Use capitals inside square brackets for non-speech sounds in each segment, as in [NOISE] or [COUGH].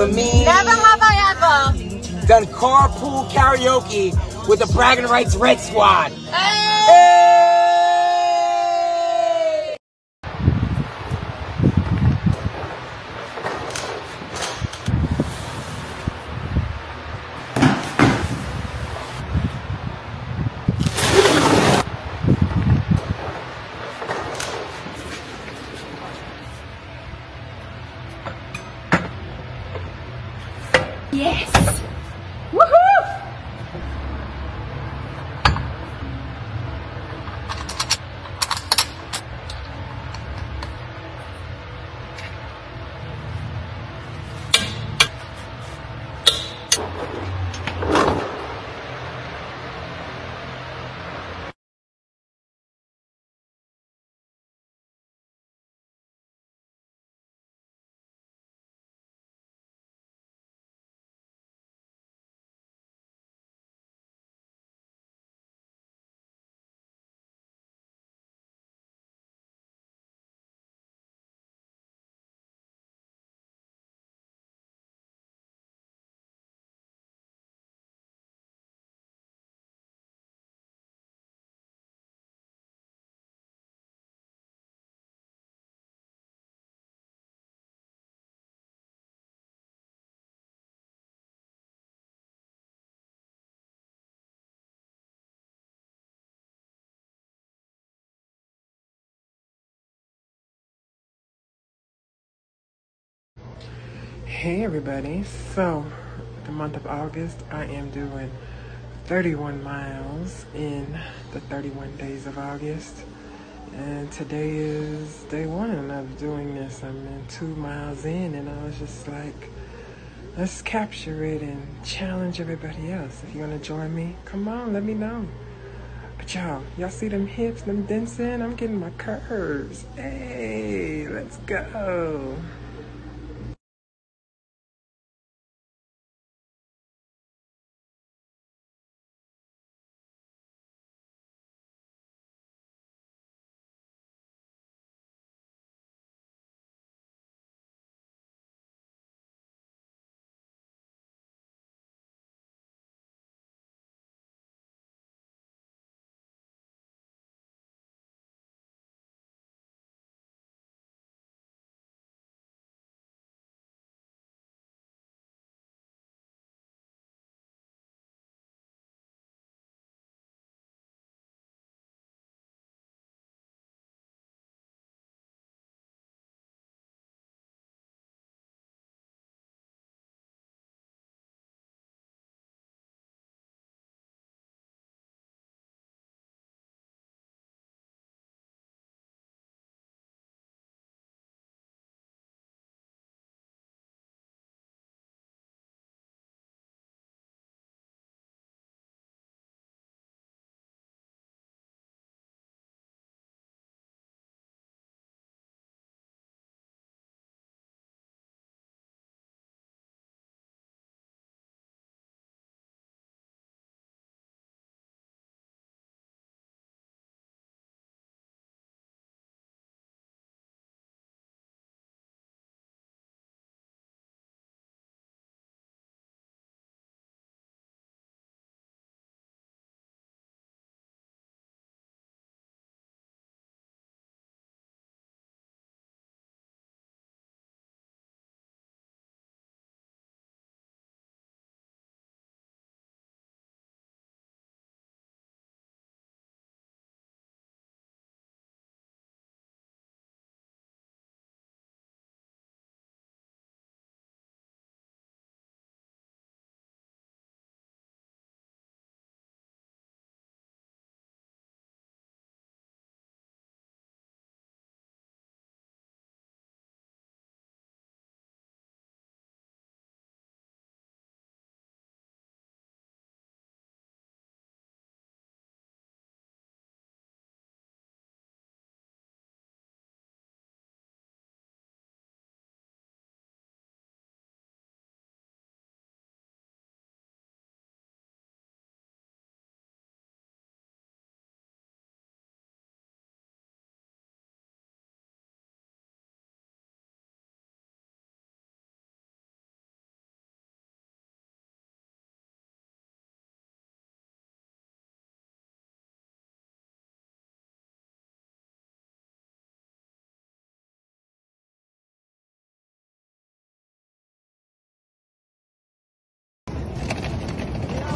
For me, Never have I ever. done carpool karaoke with the Bragging Rights Red Squad. Hey. Hey! Hey everybody, so the month of August I am doing 31 miles in the 31 days of August and today is day one of doing this. I'm in two miles in and I was just like, let's capture it and challenge everybody else. If you want to join me, come on, let me know. But y'all, y'all see them hips, them dancing? I'm getting my curves. Hey, let's go.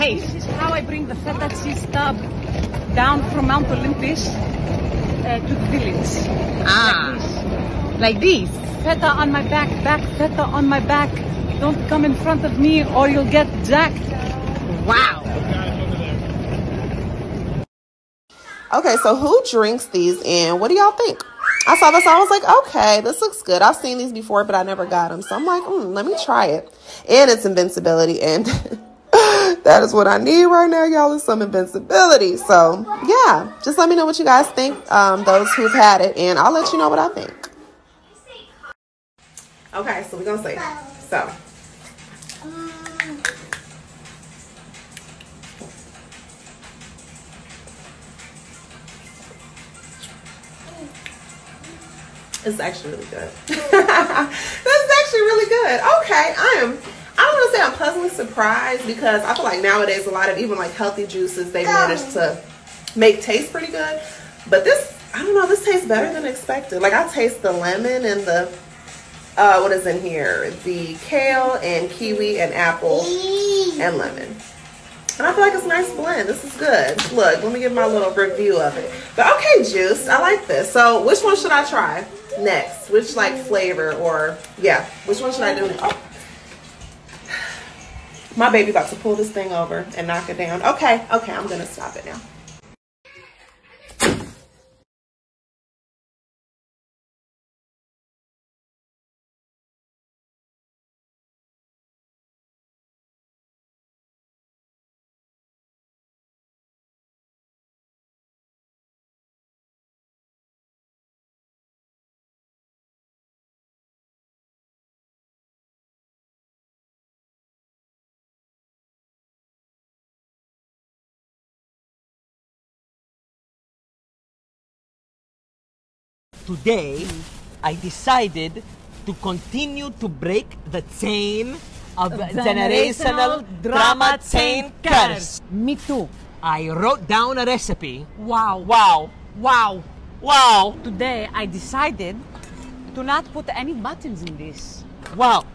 Taste. This is how I bring the feta cheese tub down from Mount Olympus uh, to the village. Ah, like this. Feta on my back, back feta on my back. Don't come in front of me or you'll get jacked. Wow. Okay, so who drinks these and what do y'all think? I saw this, I was like, okay, this looks good. I've seen these before, but I never got them. So I'm like, mm, let me try it. And it's invincibility. And [LAUGHS] [SIGHS] that is what I need right now, y'all, is some invincibility. So yeah, just let me know what you guys think, um, those who've had it, and I'll let you know what I think. Okay, so we're going to say, so. It's actually really good. [LAUGHS] this is actually really good. Okay, I am. I don't want to say I'm pleasantly surprised because I feel like nowadays a lot of even like healthy juices they manage to make taste pretty good. But this, I don't know, this tastes better than expected. Like I taste the lemon and the uh, what is in here? The kale and kiwi and apple and lemon. And I feel like it's a nice blend. This is good. Look, let me give my little review of it. But okay, juice. I like this. So which one should I try next? Which like flavor or yeah, which one should I do? Oh. My baby about to pull this thing over and knock it down. Okay, okay, I'm gonna stop it now. Today I decided to continue to break the chain of generational drama chain curse. Me too. I wrote down a recipe. Wow. Wow. Wow. Wow. Today I decided to not put any buttons in this. Wow.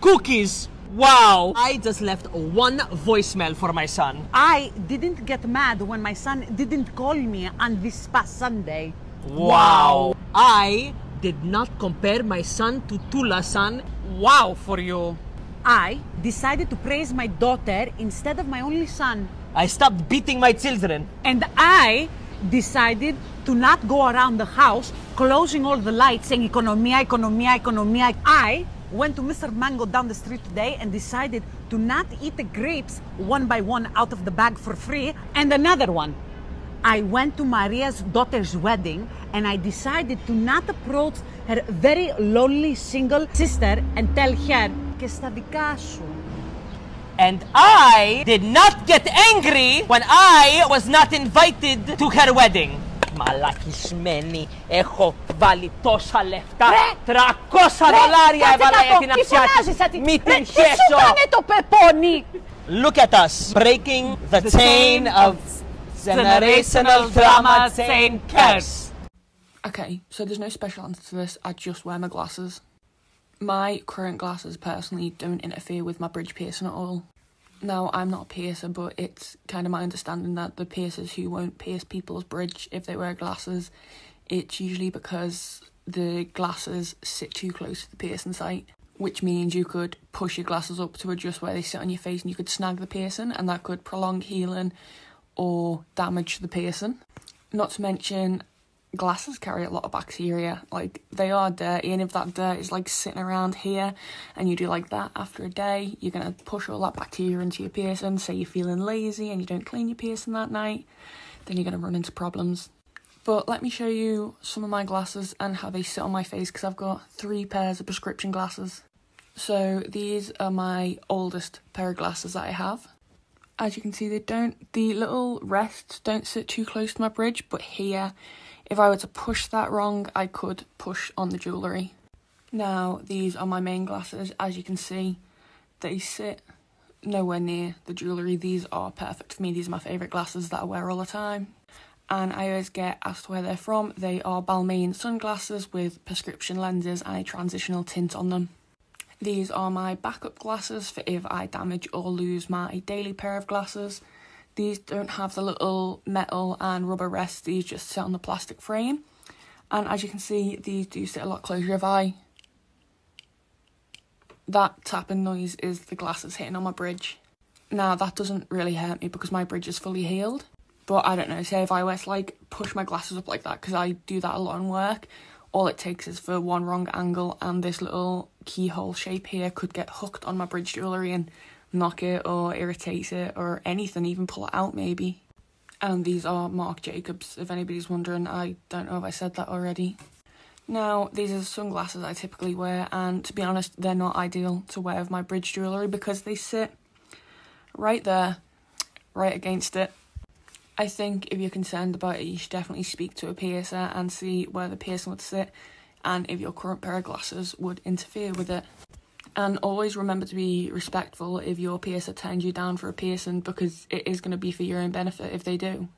Cookies. Wow. I just left one voicemail for my son. I didn't get mad when my son didn't call me on this past Sunday. Wow. I did not compare my son to Tula's son. Wow for you. I decided to praise my daughter instead of my only son. I stopped beating my children. And I decided to not go around the house closing all the lights saying economia, economia, economia. I went to Mr. Mango down the street today and decided to not eat the grapes one by one out of the bag for free. And another one. I went to Maria's daughter's wedding and I decided to not approach her very lonely single sister and tell her que στα δικά σου. And I did not get angry when I was not invited to her wedding. Μαλακισμένη, έχω βάλει τόσα λεφτά. 300 δολάρια έβαλα για την αξιά της. Μη την Τι σου κάνει το πεπόνι! Look at us, breaking the chain of generational drama chain curse. Okay, so there's no special answer to this. I just wear my glasses. My current glasses personally don't interfere with my bridge piercing at all. Now, I'm not a piercer, but it's kind of my understanding that the piercers who won't pierce people's bridge if they wear glasses, it's usually because the glasses sit too close to the piercing site, which means you could push your glasses up to adjust where they sit on your face and you could snag the piercing, and that could prolong healing or damage the piercing. Not to mention, glasses carry a lot of bacteria. Like they are dirty, and if that dirt is like sitting around here, and you do like that after a day, you're gonna push all that bacteria into your piercing. Say you're feeling lazy and you don't clean your piercing that night, then you're gonna run into problems. But let me show you some of my glasses and how they sit on my face because I've got three pairs of prescription glasses. So these are my oldest pair of glasses that I have as you can see, they don't, the little rests don't sit too close to my bridge, but here, if I were to push that wrong, I could push on the jewellery. Now, these are my main glasses. As you can see, they sit nowhere near the jewellery. These are perfect for me. These are my favourite glasses that I wear all the time. And I always get asked where they're from. They are Balmain sunglasses with prescription lenses and a transitional tint on them. These are my backup glasses for if I damage or lose my daily pair of glasses. These don't have the little metal and rubber rests, these just sit on the plastic frame. And as you can see, these do sit a lot closer if I... That tapping noise is the glasses hitting on my bridge. Now, that doesn't really hurt me because my bridge is fully healed. But I don't know, say if I were to like push my glasses up like that, because I do that a lot in work, all it takes is for one wrong angle and this little keyhole shape here could get hooked on my bridge jewellery and knock it or irritate it or anything, even pull it out maybe. And these are Marc Jacobs, if anybody's wondering. I don't know if I said that already. Now, these are sunglasses I typically wear, and to be honest, they're not ideal to wear with my bridge jewellery because they sit right there, right against it. I think if you're concerned about it, you should definitely speak to a piercer and see where the piercing would sit and if your current pair of glasses would interfere with it. And always remember to be respectful if your piercer turns you down for a piercing because it is going to be for your own benefit if they do.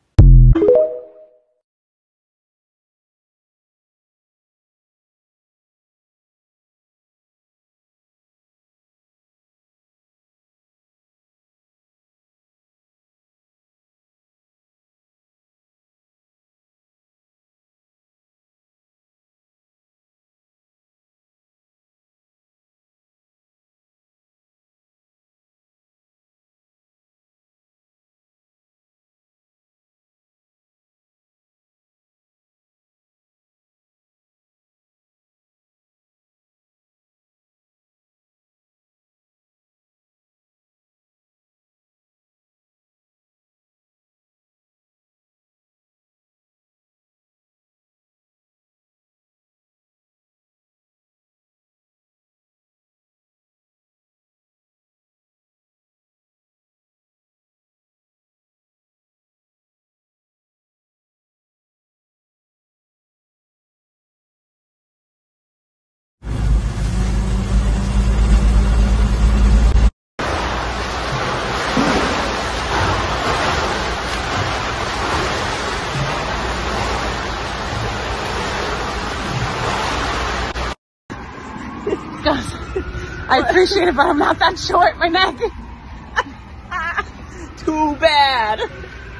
I appreciate it, but I'm not that short. My neck. [LAUGHS] Too bad.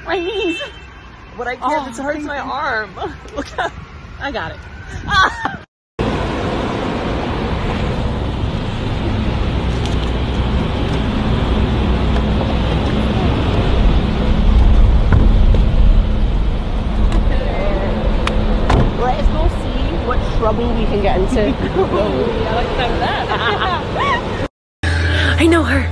My knees. But I can't, Oh, it hurts my arm. [LAUGHS] Look at I got it. Let's go see what trouble we can get into. [LAUGHS] Oh, I like that. I know her.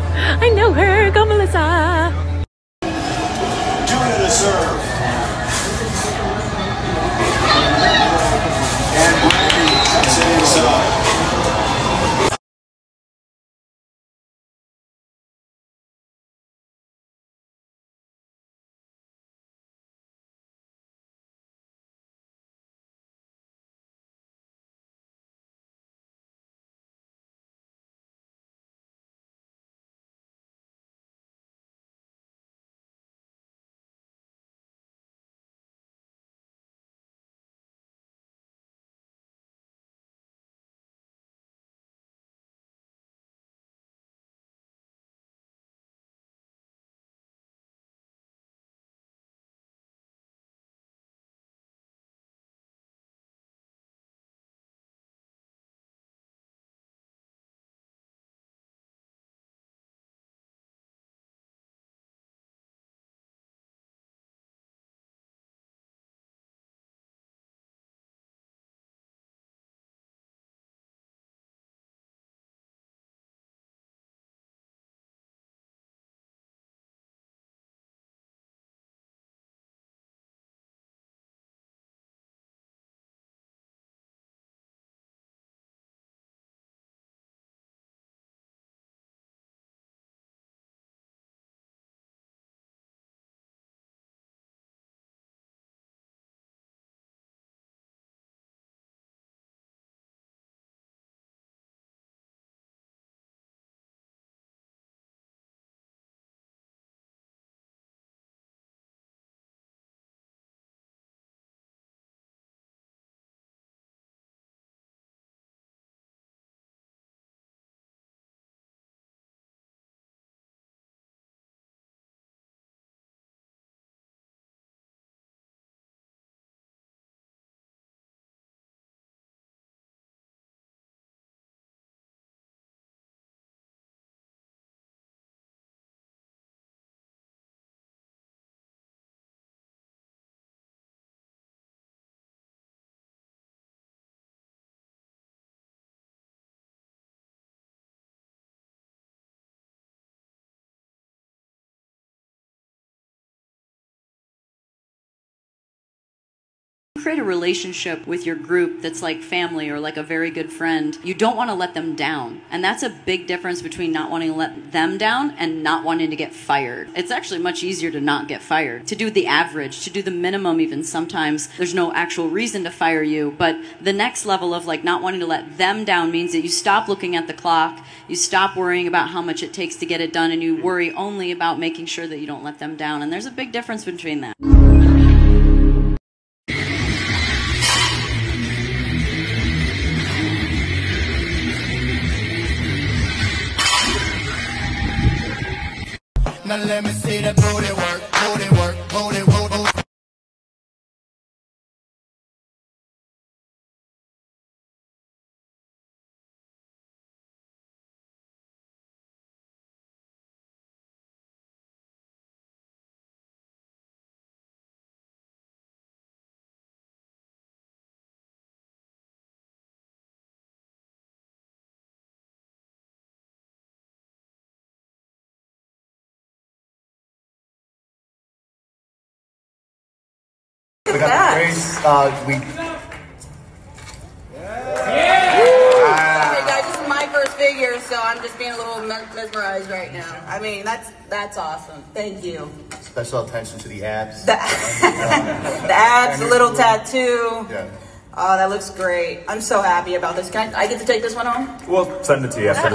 Create a relationship with your group that's like family or like a very good friend, you don't want to let them down. And that's a big difference between not wanting to let them down and not wanting to get fired. It's actually much easier to not get fired, to do the average, to do the minimum, even sometimes there's no actual reason to fire you. But the next level of like not wanting to let them down means that you stop looking at the clock, you stop worrying about how much it takes to get it done, and you worry only about making sure that you don't let them down. And there's a big difference between that. Let me We got the great, uh, we, Hey guys, this is my first figure, so I'm just being a little mesmerized right now. I mean, that's that's awesome. Thank you. special attention to the abs. The, [LAUGHS] the abs, the little tattoo. Yeah. Oh, that looks great. I'm so happy about this. Can I, I get to take this one home? We'll send it to you after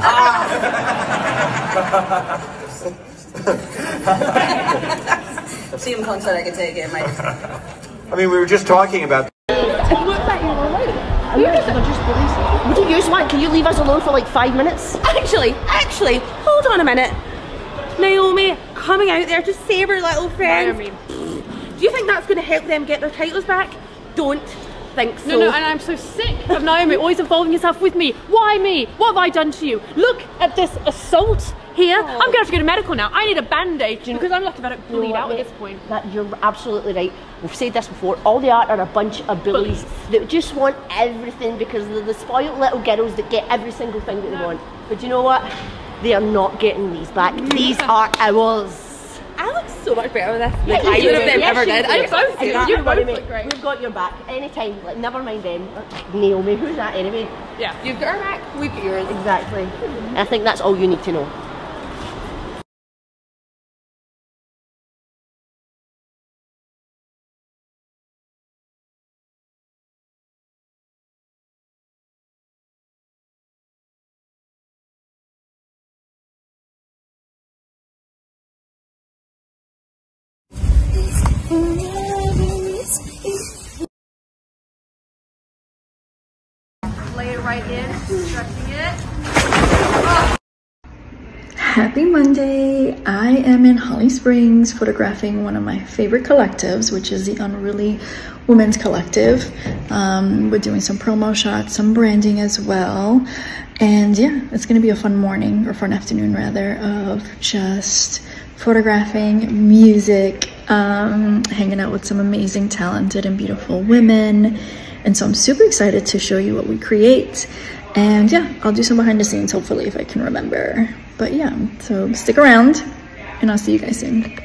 this. See him close that I can take it. Might I mean, we were just talking about. Would you use one? Can you leave us alone for like five minutes? Actually, actually, hold on a minute. Naomi coming out there to save her little friends. Do you think that's going to help them get their titles back? Don't think so. No, no, and I'm so sick of Naomi always involving yourself with me. Why me? What have I done to you? Look at this assault here. I'm going to have to go to medical now. I need a band-aid because I'm lucky if I don't You know bleed out at this point. That you're absolutely right. We've said this before. All they are are a bunch of bullies, that just want everything because they're the spoiled little girls that get every single thing that they want. But you know what? They are not getting these back. These are ours. I look so much better with this Yeah, than you either do. of them Yes, ever you did. do. I both do. Exactly, You both mate. look great. We've got your back anytime. Like never mind them. Naomi, who's that anyway? Yeah. You've got our back. We've got yours. Exactly. I think that's all you need to know. Happy Monday! I am in Holly Springs photographing one of my favorite collectives, which is the Unruly Women's Collective. Um, we're doing some promo shots, some branding as well. And yeah, it's gonna be a fun morning, or fun afternoon rather, of just photographing, music, um, hanging out with some amazing, talented, and beautiful women. And so I'm super excited to show you what we create. And yeah, I'll do some behind the scenes hopefully if I can remember. But yeah, so stick around and I'll see you guys soon.